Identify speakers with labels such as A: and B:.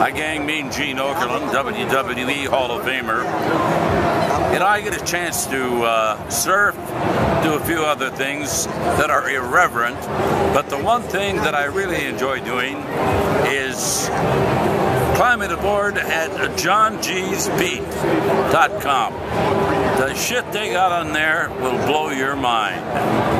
A: My gang. Mean Gene Okerlund, WWE Hall of Famer. And I get a chance to uh, surf, do a few other things that are irreverent. But the one thing that I really enjoy doing is climbing aboard at johngysbeat.com. The shit they got on there will blow your mind.